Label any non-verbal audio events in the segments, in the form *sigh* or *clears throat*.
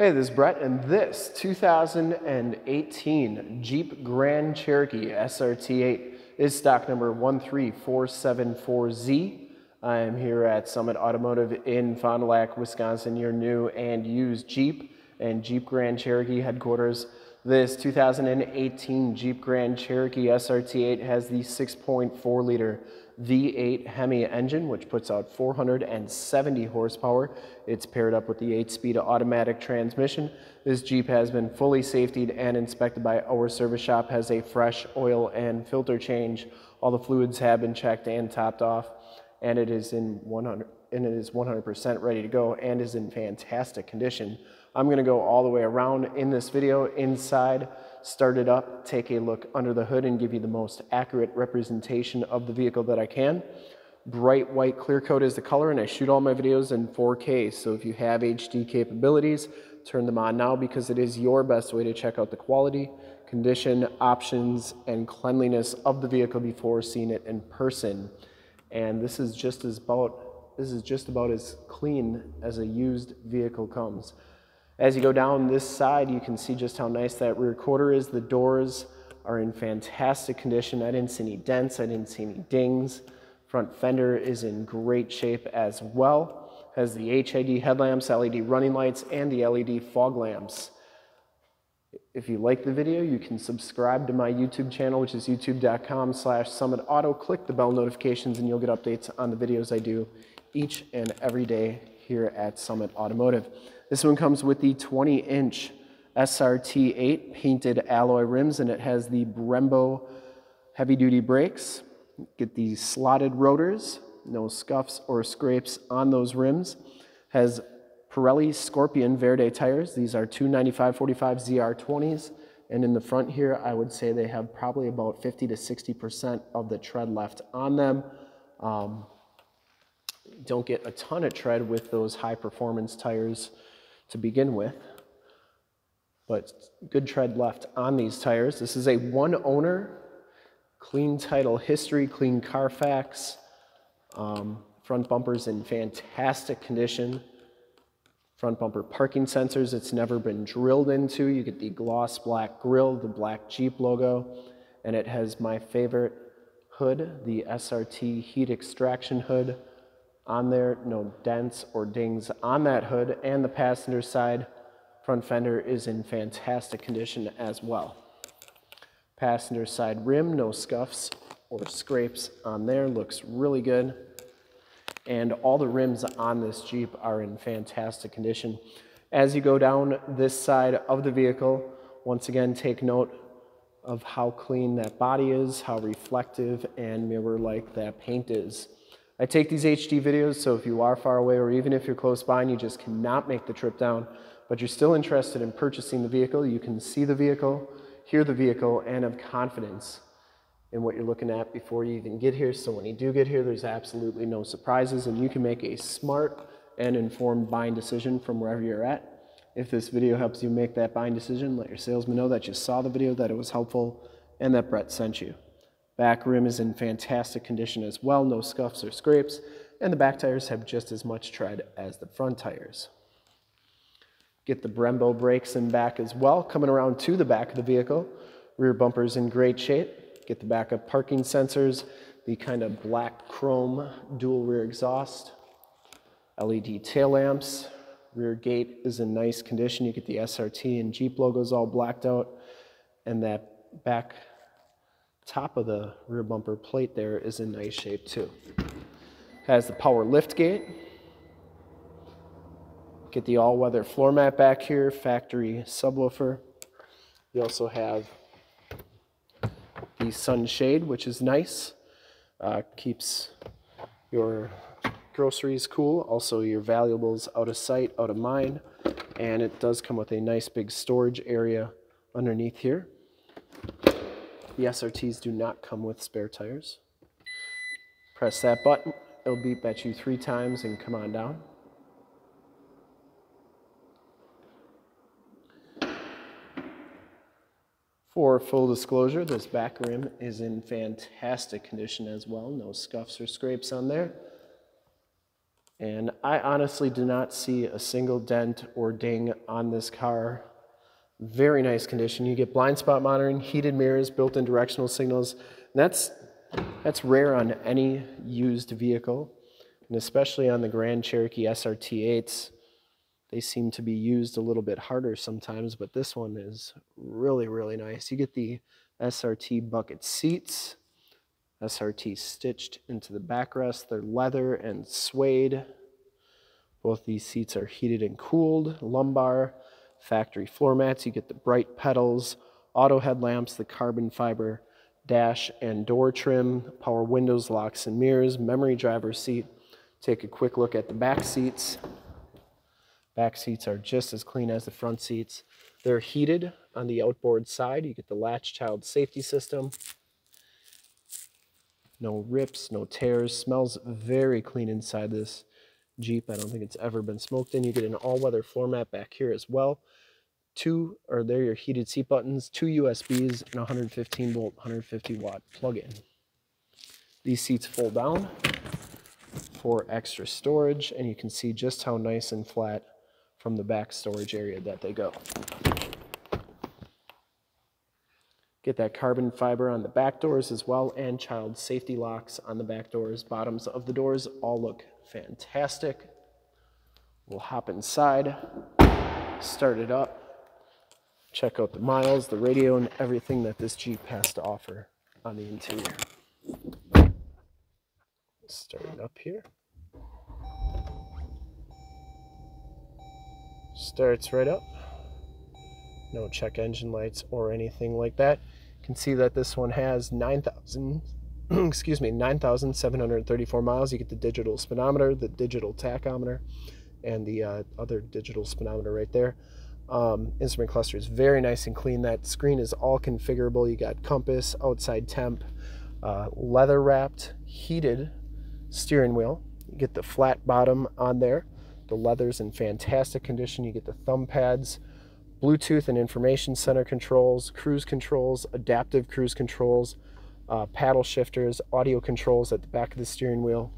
Hey, this is Brett, and this 2018 Jeep Grand Cherokee SRT8 is stock number 13474Z. I am here at Summit Automotive in Fond du Lac, Wisconsin, your new and used Jeep and Jeep Grand Cherokee headquarters. This 2018 Jeep Grand Cherokee SRT8 has the 6.4 liter V8 Hemi engine, which puts out 470 horsepower. It's paired up with the 8-speed automatic transmission. This Jeep has been fully safetied and inspected by our service shop, has a fresh oil and filter change. All the fluids have been checked and topped off, and it is in 100 and it is 100% ready to go and is in fantastic condition. I'm gonna go all the way around in this video, inside, start it up, take a look under the hood and give you the most accurate representation of the vehicle that I can. Bright white clear coat is the color and I shoot all my videos in 4K. So if you have HD capabilities, turn them on now because it is your best way to check out the quality, condition, options, and cleanliness of the vehicle before seeing it in person. And this is just as about this is just about as clean as a used vehicle comes. As you go down this side, you can see just how nice that rear quarter is. The doors are in fantastic condition. I didn't see any dents, I didn't see any dings. Front fender is in great shape as well. Has the HID headlamps, LED running lights, and the LED fog lamps. If you like the video, you can subscribe to my YouTube channel, which is youtube.com slash summitauto. Click the bell notifications and you'll get updates on the videos I do each and every day here at Summit Automotive. This one comes with the 20 inch SRT8 painted alloy rims and it has the Brembo heavy duty brakes. Get the slotted rotors, no scuffs or scrapes on those rims. Has Pirelli Scorpion Verde tires. These are 295/45 ZR20s. And in the front here, I would say they have probably about 50 to 60% of the tread left on them. Um, don't get a ton of tread with those high performance tires to begin with, but good tread left on these tires. This is a one owner, clean title history, clean Carfax. Um, front bumper's in fantastic condition. Front bumper parking sensors, it's never been drilled into. You get the gloss black grille, the black Jeep logo, and it has my favorite hood, the SRT heat extraction hood on there, no dents or dings on that hood, and the passenger side front fender is in fantastic condition as well. Passenger side rim, no scuffs or scrapes on there, looks really good. And all the rims on this Jeep are in fantastic condition. As you go down this side of the vehicle, once again, take note of how clean that body is, how reflective and mirror-like that paint is. I take these HD videos, so if you are far away or even if you're close by and you just cannot make the trip down, but you're still interested in purchasing the vehicle, you can see the vehicle, hear the vehicle, and have confidence in what you're looking at before you even get here. So when you do get here, there's absolutely no surprises and you can make a smart and informed buying decision from wherever you're at. If this video helps you make that buying decision, let your salesman know that you saw the video, that it was helpful, and that Brett sent you. Back rim is in fantastic condition as well, no scuffs or scrapes, and the back tires have just as much tread as the front tires. Get the Brembo brakes in back as well, coming around to the back of the vehicle. Rear bumper's in great shape. Get the backup parking sensors, the kind of black chrome dual rear exhaust, LED tail lamps, rear gate is in nice condition. You get the SRT and Jeep logos all blacked out, and that back top of the rear bumper plate there is in nice shape too. Has the power lift gate. Get the all-weather floor mat back here, factory subwoofer. You also have the sunshade, which is nice. Uh, keeps your groceries cool, also your valuables out of sight, out of mind. And it does come with a nice big storage area underneath here. The SRTs do not come with spare tires. Press that button, it'll beep at you three times and come on down. For full disclosure, this back rim is in fantastic condition as well. No scuffs or scrapes on there. And I honestly do not see a single dent or ding on this car. Very nice condition. You get blind spot monitoring, heated mirrors, built-in directional signals. That's, that's rare on any used vehicle, and especially on the Grand Cherokee SRT8s. They seem to be used a little bit harder sometimes, but this one is really, really nice. You get the SRT bucket seats, SRT stitched into the backrest. They're leather and suede. Both these seats are heated and cooled. Lumbar, factory floor mats. You get the bright pedals, auto headlamps, the carbon fiber dash and door trim, power windows, locks and mirrors, memory driver seat. Take a quick look at the back seats. Back seats are just as clean as the front seats. They're heated on the outboard side. You get the latch child safety system. No rips, no tears. Smells very clean inside this Jeep. I don't think it's ever been smoked in. You get an all-weather floor mat back here as well. Two, or there your heated seat buttons, two USBs, and 115 volt, 150 watt plug-in. These seats fold down for extra storage, and you can see just how nice and flat from the back storage area that they go. Get that carbon fiber on the back doors as well and child safety locks on the back doors. Bottoms of the doors all look fantastic. We'll hop inside, start it up, check out the miles, the radio, and everything that this Jeep has to offer on the interior. Start it up here. Starts right up. No check engine lights or anything like that. You can see that this one has 9,000, *clears throat* excuse me, 9,734 miles. You get the digital speedometer, the digital tachometer, and the uh, other digital speedometer right there. Um, instrument cluster is very nice and clean. That screen is all configurable. You got compass, outside temp, uh, leather wrapped, heated steering wheel. You get the flat bottom on there. The leather's in fantastic condition. You get the thumb pads, Bluetooth and information center controls, cruise controls, adaptive cruise controls, uh, paddle shifters, audio controls at the back of the steering wheel.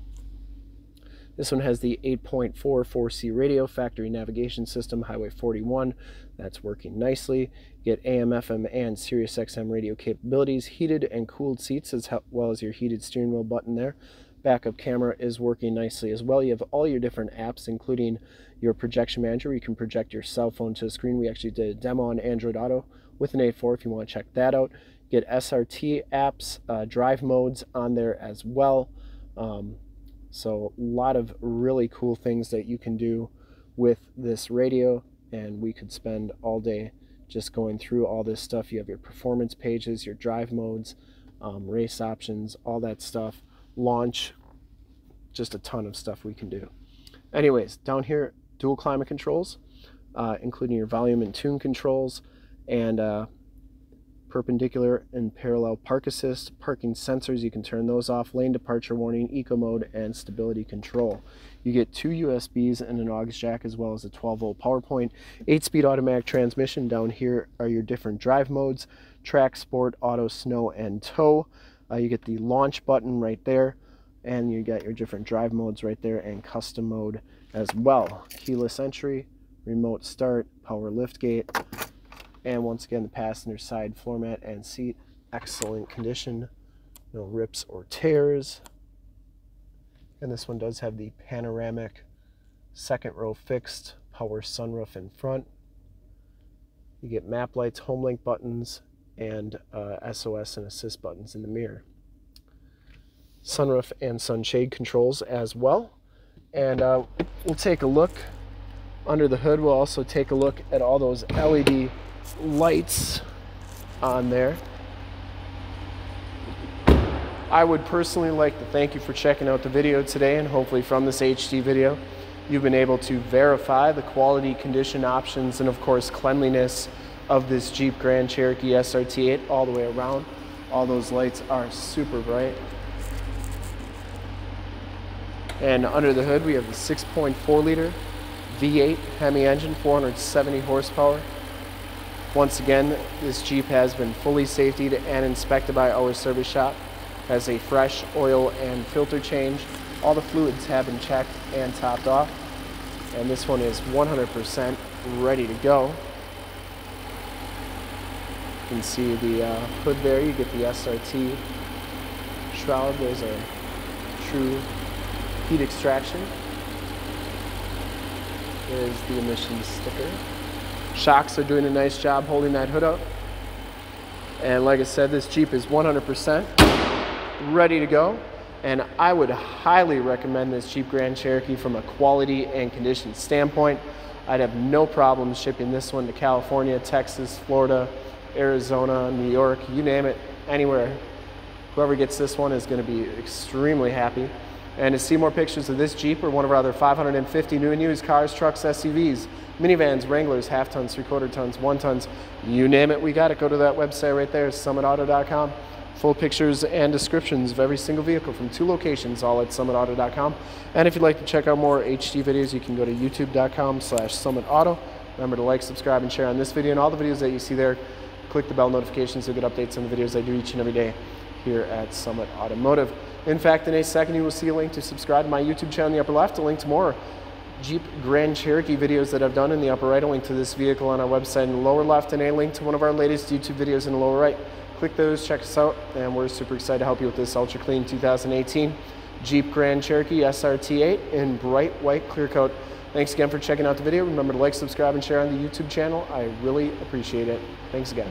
This one has the 8.44C radio factory navigation system, Highway 41. That's working nicely. Get AM, FM, and Sirius XM radio capabilities, heated and cooled seats, as well as your heated steering wheel button there backup camera is working nicely as well. You have all your different apps, including your projection manager. You can project your cell phone to the screen. We actually did a demo on Android Auto with an A4 if you want to check that out. Get SRT apps, uh, drive modes on there as well. Um, so a lot of really cool things that you can do with this radio and we could spend all day just going through all this stuff. You have your performance pages, your drive modes, um, race options, all that stuff launch, just a ton of stuff we can do. Anyways, down here, dual climate controls, uh, including your volume and tune controls, and uh, perpendicular and parallel park assist, parking sensors, you can turn those off, lane departure warning, eco mode, and stability control. You get two USBs and an aux jack as well as a 12 volt power point, 8 speed automatic transmission. Down here are your different drive modes, track, sport, auto, snow, and tow. Uh, you get the launch button right there and you got your different drive modes right there and custom mode as well. Keyless entry, remote start, power lift gate, and once again the passenger side floor mat and seat, excellent condition, no rips or tears. And this one does have the panoramic second row fixed power sunroof in front. You get map lights, home link buttons, and uh, SOS and assist buttons in the mirror. Sunroof and sunshade controls as well. And uh, we'll take a look under the hood. We'll also take a look at all those LED lights on there. I would personally like to thank you for checking out the video today and hopefully from this HD video you've been able to verify the quality, condition options, and of course cleanliness of this Jeep Grand Cherokee SRT8 all the way around. All those lights are super bright. And under the hood, we have the 6.4 liter V8 Hemi engine, 470 horsepower. Once again, this Jeep has been fully safetied and inspected by our service shop. Has a fresh oil and filter change. All the fluids have been checked and topped off. And this one is 100% ready to go. You can see the uh, hood there. You get the SRT shroud. There's a true heat extraction. There's the emissions sticker. Shocks are doing a nice job holding that hood up. And like I said, this Jeep is 100% ready to go. And I would highly recommend this Jeep Grand Cherokee from a quality and condition standpoint. I'd have no problem shipping this one to California, Texas, Florida, Arizona, New York, you name it, anywhere. Whoever gets this one is going to be extremely happy. And to see more pictures of this Jeep or one of our other 550 new and used cars, trucks, SUVs, minivans, Wranglers, half tons, three quarter tons, one tons, you name it, we got it. Go to that website right there, summitauto.com. Full pictures and descriptions of every single vehicle from two locations, all at summitauto.com. And if you'd like to check out more HD videos, you can go to youtube.com slash summitauto. Remember to like, subscribe, and share on this video and all the videos that you see there. Click the bell notifications to get updates on the videos I do each and every day here at Summit Automotive. In fact, in a second, you will see a link to subscribe to my YouTube channel in the upper left, a link to more Jeep Grand Cherokee videos that I've done in the upper right, a link to this vehicle on our website in the lower left, and a link to one of our latest YouTube videos in the lower right. Click those, check us out, and we're super excited to help you with this Ultra Clean 2018 Jeep Grand Cherokee SRT8 in bright white clear coat. Thanks again for checking out the video. Remember to like, subscribe, and share on the YouTube channel. I really appreciate it. Thanks again.